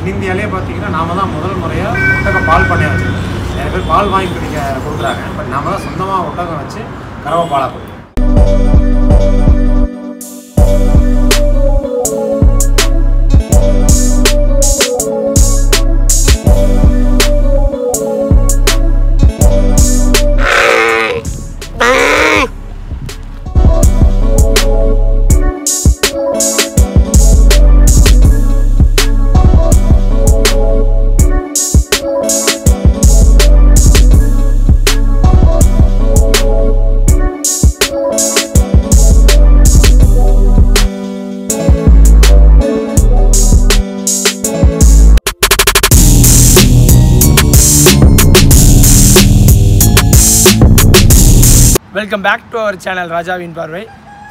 தென்னிந்தியாலே பார்த்தீங்கன்னா நாம தான் முதல் முறையாக ஒட்டக பால் பண்ணையாக வச்சுருக்கோம். நிறைய பேர் பால் வாங்கி குடிக்க கொடுக்குறாங்க. பட் நாம தான் சொந்தமாக ஒட்டகம் வச்சு கறவை பாலாக கொடுக்குறோம். Welcome back to our channel ராஜாவின் பார்வை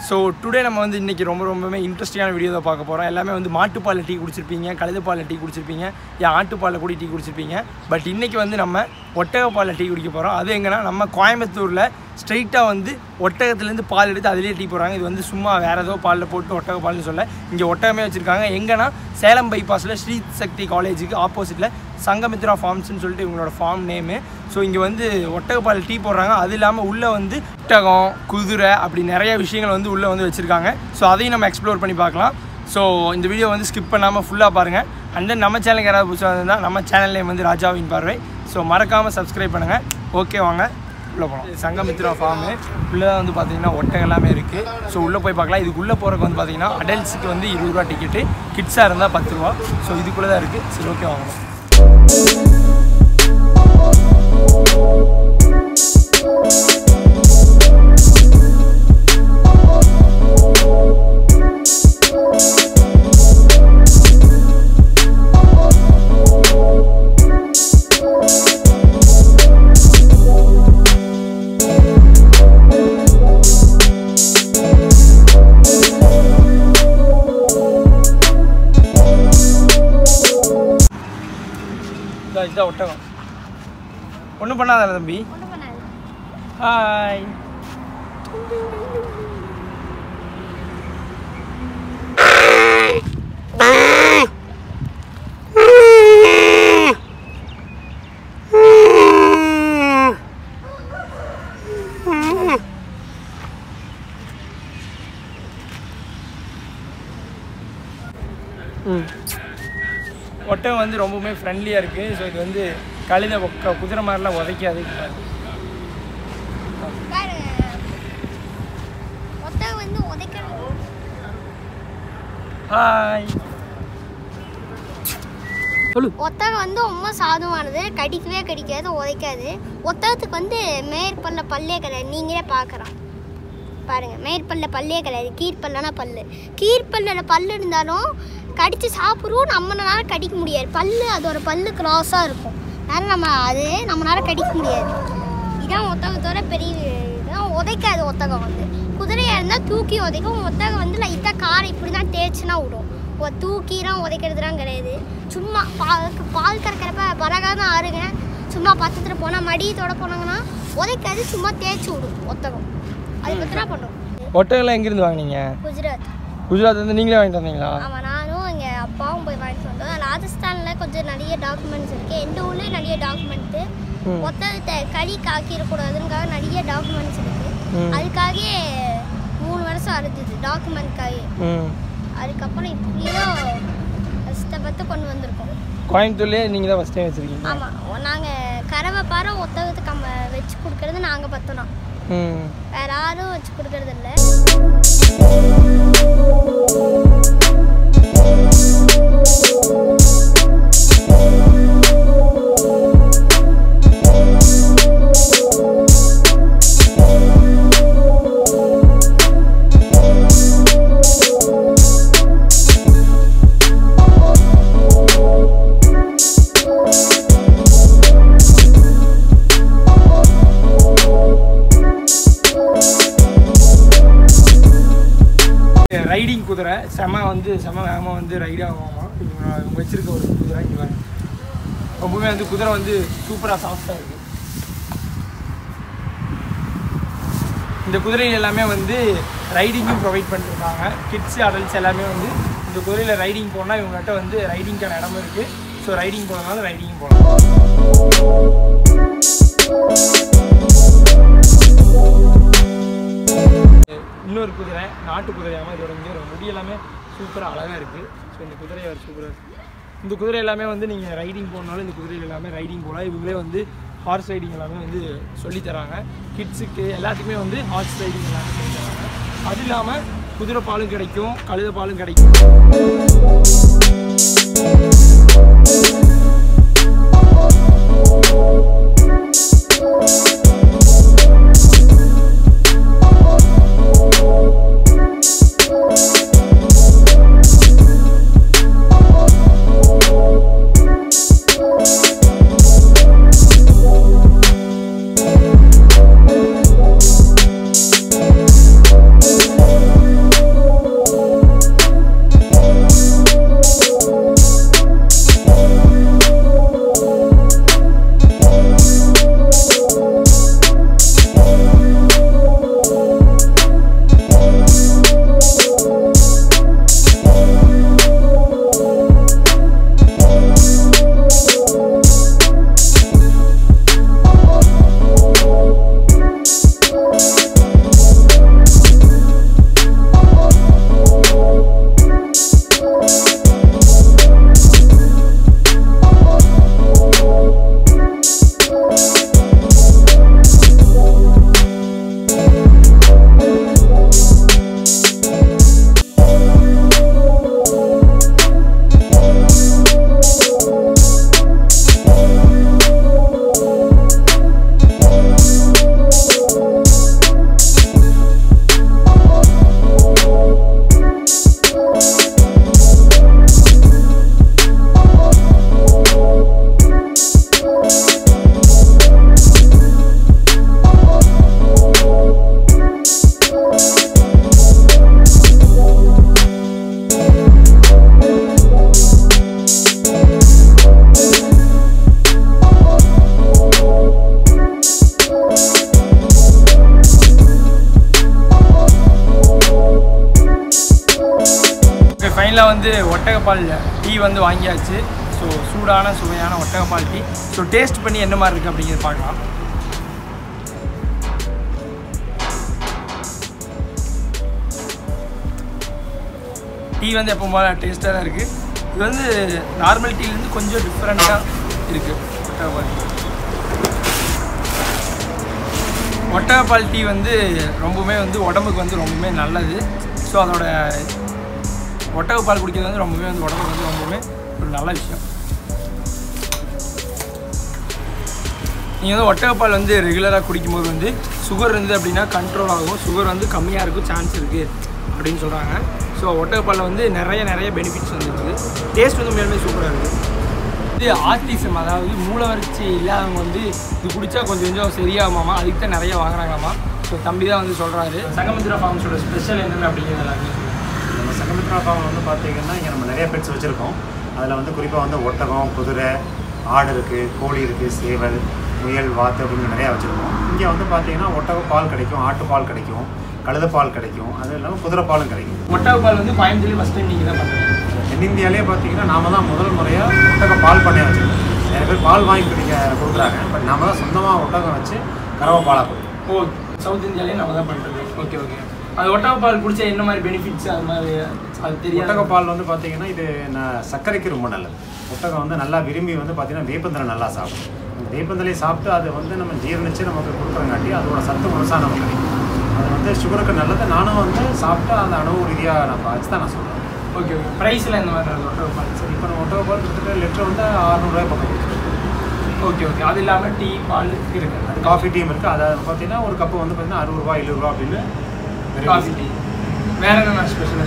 ஸோ டுடே நம்ம வந்து இன்றைக்கி ரொம்ப ரொம்பவே இன்ட்ரெஸ்டிங்கான வீடியோ தான் பார்க்க போகிறோம் எல்லாமே வந்து மாட்டுப்பாலில் டீ குடிச்சிருப்பீங்க கழுதுப்பாலில் டீ குடிச்சிருப்பீங்க ஏன் ஆட்டுப்பாலில் கூட டீ குடிச்சிருப்பீங்க. பட் இன்றைக்கி வந்து நம்ம ஒட்டகப்பாலில் டீ குடிக்க போகிறோம் அது எங்கன்னா நம்ம கோயம்புத்தூரில் ஸ்ட்ரைட்டாக வந்து ஒட்டகத்துலேருந்து பால் எடுத்து அதிலே டீ போடுறாங்க. இது வந்து சும்மா வேறு ஏதோ பாலில் போட்டு ஒட்டக பால்னு சொல்ல. இங்கே ஒட்டகமே வச்சுருக்காங்க. எங்கன்னா சேலம் பைபாஸில் ஸ்ரீ சக்தி காலேஜுக்கு ஆப்போசிட்டில் சங்கமித்ரா ஃபார்ம்ஸ்னு சொல்லிட்டு இவங்களோட ஃபார்ம் நேமு ஸோ இங்கே வந்து ஒட்டகப்பால் டீ போடுறாங்க. அது இல்லாமல் உள்ளே வந்து ஒட்டகம் குதிரை அப்படி நிறைய விஷயங்கள் வந்து உள்ளே வந்து வச்சுருக்காங்க. ஸோ அதையும் நம்ம எக்ஸ்ப்ளோர் பண்ணி பார்க்கலாம். ஸோ இந்த வீடியோ வந்து ஸ்கிப் பண்ணாமல் ஃபுல்லாக பாருங்கள் அண்ட் தென் நம்ம சேனலுக்கு யாராவது பிடிச்சா இருந்தால் நம்ம சேனல் நேம் வந்து ராஜாவின் பார்வை. ஸோ மறக்காமல் சப்ஸ்கிரைப் பண்ணுங்கள் ஓகே வாங்க. உள்ளே போகலாம் சங்கமித்ரா ஃபார்மு உள்ளே வந்து பார்த்தீங்கன்னா ஒட்டகம் எல்லாமே இருக்குது ஸோ உள்ளே போய் பார்க்கலாம். இதுக்குள்ளே போகிறக்கு வந்து பார்த்தீங்கன்னா அடல்ட்ஸுக்கு வந்து இருபது ரூபா டிக்கெட்டு கிட்ஸாக இருந்தால் பத்து ரூபா. ஸோ இதுக்குள்ளே தான் இருக்குது சரி ஓகே வாங்கலாம் இதா ஒன்றும் பண்ணாதானே தம்பி. ஹாய் ஒட்டகம் வந்து ரொம்பவுமே ஃப்ரெண்ட்லியாக இருக்குது ஸோ இது வந்து கழுதை ஒக்க குதிரை மாதிரிலாம் உதைக்காது. பாருங்க ஒத்தக வந்து உதைக்கணும் ஹாய் சொல்லு. ஒத்தகம் வந்து ரொம்ப சாதுவானது. கடிக்கவே கடிக்காது உதைக்காது. ஒத்தகத்துக்கு வந்து மேற்பல்ல பல்லே கிடையாது. நீங்களே பார்க்கலாம். பாருங்க மேற்பல்ல பல்லே கிடையாது. கீழ்ப்பல்லனா பல்லு. கீழ்ப்பல்ல பல்லு இருந்தாலும் கடிச்சு சாப்பிடுவோம் நம்மளால கடிக்க முடியாது. பல்லு அதோட பல்லு கிராஸாக இருக்கும். அதனால நம்ம அது நம்மளால கடிக்க முடியாது. இதான் ஒத்தகத்தோட பெரிய இதான் உதைக்காது ஒத்தகம் வந்து. குதிரையாக இருந்தால் தூக்கி உதைக்கும். ஒத்தகம் வந்து லைட்டாக காரை இப்படி தான் தேய்ச்சினா விடும். தூக்கிலாம் உதைக்கிறதுலாம் கிடையாது. சும்மா பால் பால் கறக்கிறப்ப பரகாத ஆறுங்க. சும்மா பக்கத்தில் போனால் மடியத்தோட போனாங்கன்னா உதைக்காது சும்மா தேய்ச்சி விடும் ஒத்தகம். அது பத்தினா பண்ணும். ஒட்டகம்லாம் எங்கேருந்து வாங்குனீங்க? குஜராத். குஜராத் வந்து நீங்களே வாங்கிட்டு வந்தீங்களா? ஆமாம் நானும் எங்கள் அப்பாவும் போய் கொஞ்சம் நிறைய டாக்குமெண்ட்ஸ் இருக்குது எந்த ஊர்லேயும் நிறைய டாக்குமெண்ட்டு ம். ஒத்தகத்தை களி காக்கிடக்கூடாதுக்காக நிறைய டாக்குமெண்ட்ஸ் இருக்குது ம். அதுக்காகவே மூணு வருஷம் அறுத்துது டாக்குமெண்ட்காக அதுக்கப்புறம் இப்படியோ கஷ்டப்பட்டு கொண்டு வந்திருக்கோம். கோயம்புத்தூர்லேயே நீங்கள் தான் ஃபஸ்ட் டைம் வச்சுருக்கீங்க ஆமாம் நாங்கள் கறவை பாறை ஒத்தகத்துக்கு நம்ம வச்சு கொடுக்கறது நாங்கள் பத்தணும் வேற யாரும் வச்சு கொடுக்கறது இல்லை ரைடிங் குதிரை செம வந்து செம வேகமாக வந்து ரைட் ஆகுமாமா இவங்க இவங்க ஒரு குதிரை இங்கே ரொம்பவே வந்து குதிரை வந்து சூப்பராக சாஃப்டாக இருக்குது இந்த குதிரை எல்லாமே வந்து ரைடிங்கும் ப்ரொவைட் பண்ணிருக்காங்க. கிட்ஸ் அடல்ட்ஸ் எல்லாமே வந்து இந்த குதிரையில் ரைடிங் போனால் இவங்ககிட்ட வந்து ரைடிங்க்கான இடமும் இருக்குது ஸோ ரைடிங் போகிறதுனால ரைடிங் போகலாம் இன்னொரு குதிரை நாட்டு குதிரையாமல் இதோட இங்கே ஒரு முடி எல்லாமே சூப்பராக அழகாக இருக்குது ஸோ இந்த குதிரை ஒரு சூப்பராக இருக்குது இந்த குதிரை எல்லாமே வந்து நீங்கள் ரைடிங் போனாலும் இந்த குதிரைகள் எல்லாமே ரைடிங் போகலாம் இவங்களே வந்து ஹார்ஸ் ரைடிங் எல்லாமே வந்து சொல்லித் தராங்க. கிட்ஸுக்கு எல்லாத்துக்குமே வந்து ஹார்ஸ் ரைடிங் எல்லாமே சொல்லித்தராங்க அது இல்லாமல் குதிரை பாலும் கிடைக்கும் கழுத பாலும் கிடைக்கும். ஓகே ஒட்டகப்பால் டீ வந்து வாங்கியாச்சு. ஸோ சூடான சுவையான ஒட்டகப்பால் டீ. ஸோ டேஸ்ட் பண்ணி என்ன மாதிரி இருக்குது அப்படிங்கிறது பார்க்கலாம். டீ வந்து எப்போ போல டேஸ்ட்டாக தான் இருக்குது இது வந்து நார்மல் டீலேருந்து கொஞ்சம் டிஃப்ரெண்ட்டாக இருக்குது ஒட்டகப்பால் டீ. ஒட்டகப்பால் டீ வந்து ரொம்பவுமே வந்து உடம்புக்கு வந்து ரொம்பவுமே நல்லது. ஸோ அதோட ஒட்டகப்பால் குடிக்கிறது வந்து ரொம்பவே வந்து உடம்புக்கு வந்து ரொம்பவுமே ஒரு நல்ல விஷயம். நீங்கள் வந்து ஒட்டகப்பால் வந்து ரெகுலராக குடிக்கும்போது வந்து சுகர் இருந்தது அப்படின்னா கண்ட்ரோல் ஆகும். சுகர் வந்து கம்மியாக இருக்கும் சான்ஸ் இருக்குது அப்படின்னு சொல்கிறாங்க ஸோ ஒட்டகப்பாலில் வந்து நிறைய நிறைய பெனிஃபிட்ஸ் வந்துருக்குது டேஸ்ட் வந்து மேலுமே சூப்பராக இருக்குது இது ஆர்டிசம் அதாவது மூலவரிச்சி இல்லாதவங்க வந்து இது குடித்தா கொஞ்சம் கொஞ்சம் சரியாகுமாமா அதுக்கு தான் நிறைய வாங்குறாங்களாமா ஸோ தம்பி தான் வந்து சொல்கிறாரு சங்கமந்திர ஃபார்ம்ஸோட ஸ்பெஷல் என்னென்ன அப்படிங்கிறது எல்லாமே சங்கமித்ரா ஃபார்ம் வந்து பார்த்தீங்கன்னா இங்கே நம்ம நிறைய பெட்ஸ் வச்சுருக்கோம். அதில் வந்து குறிப்பாக வந்து ஒட்டகம் குதிரை ஆடு இருக்குது கோழி இருக்குது சேவல் முயல் வாத்து அப்படின்னு நிறையா வச்சுருக்கோம். இங்கே வந்து பார்த்தீங்கன்னா ஒட்டக பால் கிடைக்கும் ஆட்டுப்பால் கிடைக்கும் கழுத பால் கிடைக்கும். அது இல்லாமல் குதிரை பாலும் கிடைக்கும். ஒட்டகப்பால் வந்து கோயம்புத்தூர்லேயே ஃபஸ்ட் டைம் நீங்கள் தான் பண்ணுறீங்க தென்னிந்தியாவிலே பார்த்தீங்கன்னா நாம தான் முதல் முறையாக ஒட்டக பால் பண்ணைய வச்சுருக்கோம். நிறைய பேர் பால் வாங்கி குடிக்க கொடுக்குறாங்க. பட் நாம தான் சொந்தமாக ஒட்டகம் வச்சு கறவை பாலாக கொடுக்கும் ஓ சவுத் இந்தியாவிலே நம்ம தான் பண்ணுறது ஓகே ஓகே. அது ஒட்டகப்பால் குடிச்சா என்ன மாதிரி பெனிஃபிட்ஸ் அது மாதிரி? அது தெரியாது. ஒட்டக பால் வந்து பார்த்தீங்கன்னா இது ந- சர்க்கரைக்கு ரொம்ப நல்லது. ஒட்டகம் வந்து நல்லா விரும்பி வந்து பார்த்தீங்கன்னா வேப்பந்தலை நல்லா சாப்பிடும். அந்த வேப்பந்தலையை சாப்பிட்டு அதை வந்து நம்ம ஜீரணிச்சு நமக்கு கொடுக்குறங்காட்டி அதோட சத்து முழுசாக நமக்கு கிடைக்கும். அது வந்து சுகருக்கு நல்லது. நானும் வந்து சாப்பிட்டு அந்த அனுபவ ரீதியாக நான் வச்சு தான் நான் சொல்கிறேன் ஓகே ஓகே ப்ரைஸில் இந்த மாதிரி இருக்குது ஒட்டகப்பால்? சரி இப்போ நம்ம ஒட்டக பால் கிட்டத்தட்ட லிட்டர் வந்து அறுநூறுவாய் பக்கம் ஓகே ஓகே அது இல்லாமல் டீ பால் இருக்குது அது காஃபி டீம் இருக்குது அதை பார்த்தீங்கன்னா ஒரு கப்பு வந்து பார்த்தீங்கன்னா அறுபது ரூபா எழுபது ரூபா அப்படின்னு காஃபி டீ வேற என்னென்ன ஸ்பெஷல்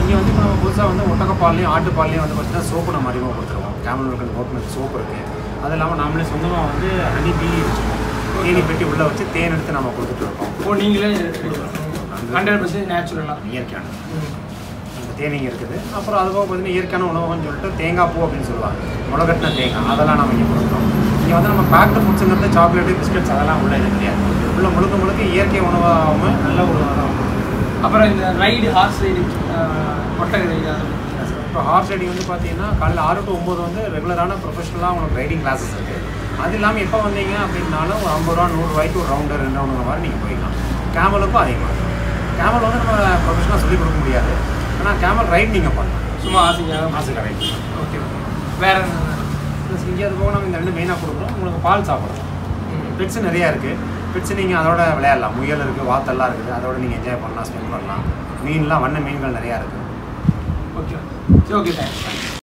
இங்கே வந்து இப்போ நம்ம புதுசாக வந்து ஒட்டகப்பால்லையும் ஆட்டுப்பால்லையும் வந்து பார்த்தீங்கன்னா சோப்பு நம்ம அதிகமாக கொடுத்துருவோம். கேமல் மில்க் கோட் சோப்பு இருக்குது அது இல்லாமல் நாமளே சொந்தமாக வந்து ஹனி பீ வச்சுருக்கோம். தேனி பெட்டி உள்ளே வச்சு தேன் எடுத்து நம்ம கொடுத்துட்டு இருக்கோம். ஓ நீங்களே ஹண்ட்ரட் பர்சன்ட் நேச்சுரலாக இயற்கையானது அந்த தேனீங்க இருக்குது. அப்புறம் அது போக பார்த்தீங்கன்னா இயற்கையான உணவுன்னு சொல்லிட்டு தேங்காய் பூ அப்படின்னு சொல்லுவாங்க. முளகட்டின தேங்காய். அதெல்லாம் நம்ம இங்கே கொடுக்குறோம். இங்கே வந்து நம்ம பேக்டு ஃபுட்ஸுங்கிறது சாக்லேட்டு பிஸ்கட்ஸ் அதெல்லாம் உள்ள இது கிடையாது உள்ள முழுக்க முழுக்க இயற்கை உணவாகாமல் நல்ல உணவாக தான் அப்புறம் இந்த ரைடு ஹார்ஸ் ரைடு ஒட்டக ரைடு இப்போ ஹார்ஸ் ரைடிங் வந்து பார்த்தீங்கன்னா காலையில் ஆறு டு ஒம்பது வந்து ரெகுலரான ப்ரொஃபஷனலாக உங்களுக்கு ரைடிங் கிளாஸஸ் இருக்குது அது இல்லாமல் எப்போ வந்தீங்க அப்படின்னாலும் ஒரு ஐம்பது ரூபா நூறுரூவாய்க்கு ஒரு ரவுண்டு ரெண்டு ரவுண்டுங்கிற மாதிரி நீங்கள் போய்க்கலாம். கேமலுக்கும் அதே மாதிரி. கேமல் வந்து நம்ம ப்ரொஃபஷனலாக சொல்லிக் கொடுக்க முடியாது. ஆனால் கேமல் ரைட் நீங்கள் பண்ணலாம். சும்மா ஆசைக்காக மாசுக்கு ரைட் ஓகே வேற இங்கே அது போக நம்ம இந்த ரெண்டு மெயினாக கொடுக்குறோம். உங்களுக்கு பால் சாப்பிடலாம். பெட்ஸ் நிறையா இருக்குது பிடிச்சி நீங்கள் அதோட விளையாடலாம். முயல் இருக்குது வாத்தெல்லாம் இருக்குது. அதோட நீங்கள் என்ஜாய் பண்ணலாம் ஸ்பெண்ட் பண்ணலாம். மீன்லாம் வண்ண மீன்கள் நிறையா இருக்குது ஓகே ஓகே தேங்க்ஸ்